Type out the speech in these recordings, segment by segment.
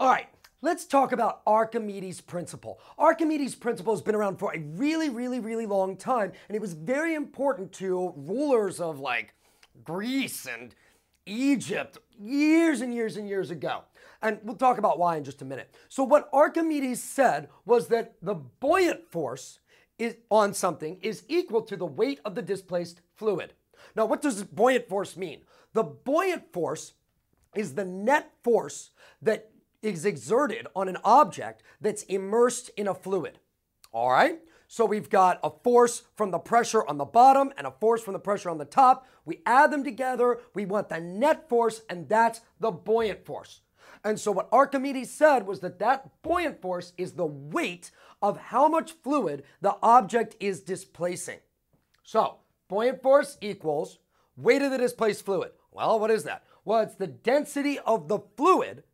All right, let's talk about Archimedes' principle. Archimedes' principle has been around for a really, really, really long time, and it was very important to rulers of like Greece and Egypt years and years and years ago. And we'll talk about why in just a minute. So, what Archimedes said was that the buoyant force is, on something is equal to the weight of the displaced fluid. Now, what does buoyant force mean? The buoyant force is the net force that is exerted on an object that's immersed in a fluid. All right? So we've got a force from the pressure on the bottom and a force from the pressure on the top. We add them together, we want the net force, and that's the buoyant force. And so what Archimedes said was that that buoyant force is the weight of how much fluid the object is displacing. So buoyant force equals weight of the displaced fluid. Well, what is that? Well, it's the density of the fluid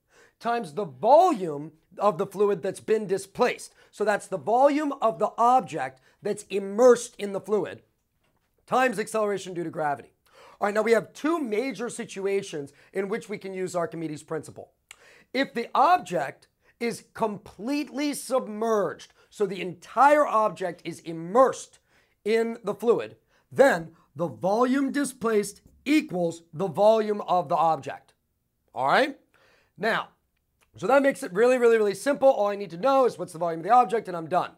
times the volume of the fluid that's been displaced. So that's the volume of the object that's immersed in the fluid times acceleration due to gravity. All right, now we have two major situations in which we can use Archimedes' principle. If the object is completely submerged, so the entire object is immersed in the fluid, then the volume displaced equals the volume of the object. All right? Now, so that makes it really, really, really simple. All I need to know is what's the volume of the object, and I'm done.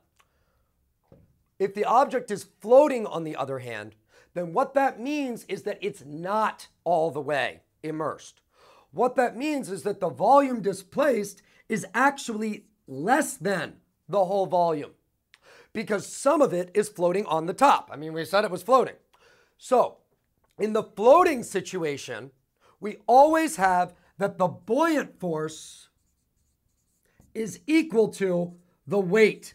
If the object is floating, on the other hand, then what that means is that it's not all the way immersed. What that means is that the volume displaced is actually less than the whole volume because some of it is floating on the top. I mean, we said it was floating. So, in the floating situation, we always have that the buoyant force is equal to the weight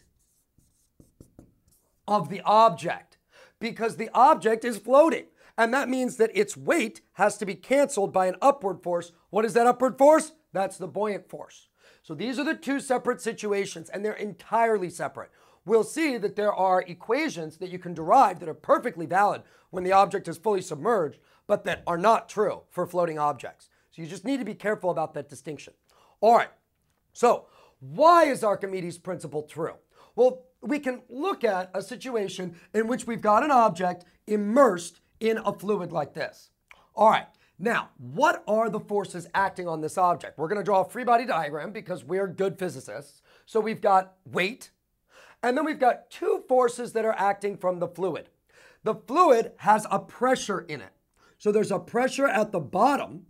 of the object because the object is floating. And that means that its weight has to be canceled by an upward force. What is that upward force? That's the buoyant force. So these are the two separate situations, and they're entirely separate. We'll see that there are equations that you can derive that are perfectly valid when the object is fully submerged, but that are not true for floating objects. So you just need to be careful about that distinction. All right, so why is Archimedes' principle true? Well, we can look at a situation in which we've got an object immersed in a fluid like this. All right, now, what are the forces acting on this object? We're going to draw a free body diagram because we're good physicists. So we've got weight, and then we've got two forces that are acting from the fluid. The fluid has a pressure in it. So there's a pressure at the bottom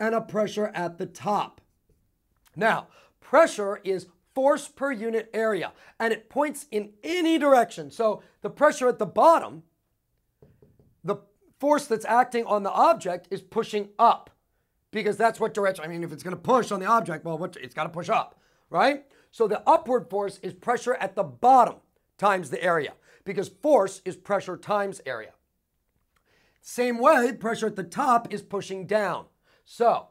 and a pressure at the top. Now, Pressure is force per unit area, and it points in any direction. So the pressure at the bottom, the force that's acting on the object is pushing up because that's what direction. I mean, if it's going to push on the object, well, what, it's got to push up, right? So the upward force is pressure at the bottom times the area because force is pressure times area. Same way, pressure at the top is pushing down. So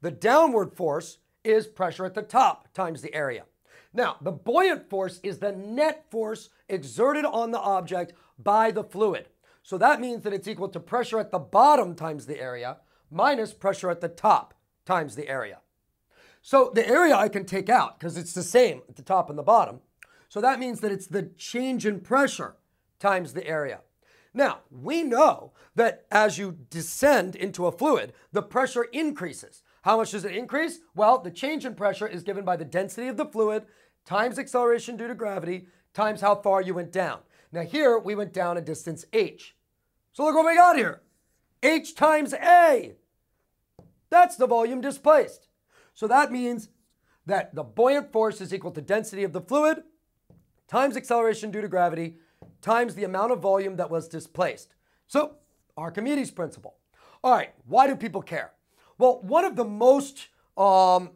the downward force is pressure at the top times the area. Now, the buoyant force is the net force exerted on the object by the fluid. So that means that it's equal to pressure at the bottom times the area minus pressure at the top times the area. So the area I can take out because it's the same at the top and the bottom. So that means that it's the change in pressure times the area. Now, we know that as you descend into a fluid, the pressure increases. How much does it increase? Well, the change in pressure is given by the density of the fluid times acceleration due to gravity times how far you went down. Now here we went down a distance h. So look what we got here. h times a. That's the volume displaced. So that means that the buoyant force is equal to density of the fluid times acceleration due to gravity times the amount of volume that was displaced. So Archimedes principle. All right, why do people care? Well, one of the most um,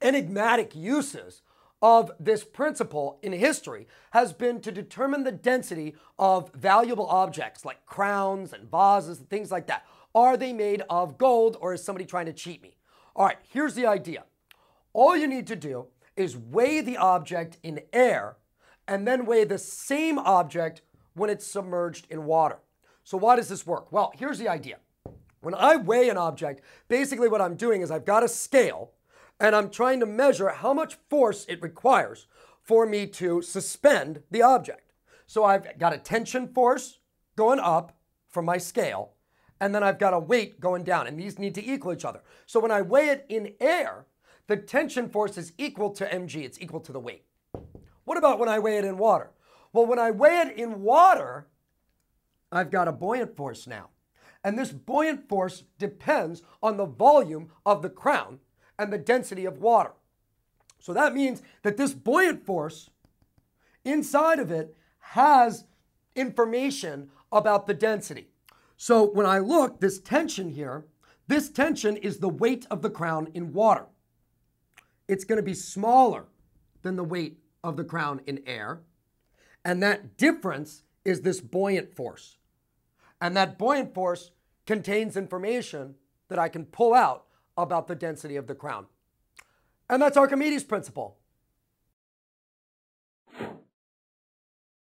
enigmatic uses of this principle in history has been to determine the density of valuable objects like crowns and vases and things like that. Are they made of gold or is somebody trying to cheat me? All right, here's the idea. All you need to do is weigh the object in air and then weigh the same object when it's submerged in water. So why does this work? Well, here's the idea. When I weigh an object, basically what I'm doing is I've got a scale and I'm trying to measure how much force it requires for me to suspend the object. So I've got a tension force going up from my scale, and then I've got a weight going down, and these need to equal each other. So when I weigh it in air, the tension force is equal to mg, it's equal to the weight. What about when I weigh it in water? Well, when I weigh it in water, I've got a buoyant force now. And this buoyant force depends on the volume of the crown and the density of water. So that means that this buoyant force inside of it has information about the density. So when I look, this tension here, this tension is the weight of the crown in water. It's going to be smaller than the weight of the crown in air. And that difference is this buoyant force. And that buoyant force contains information that I can pull out about the density of the crown. And that's Archimedes' principle.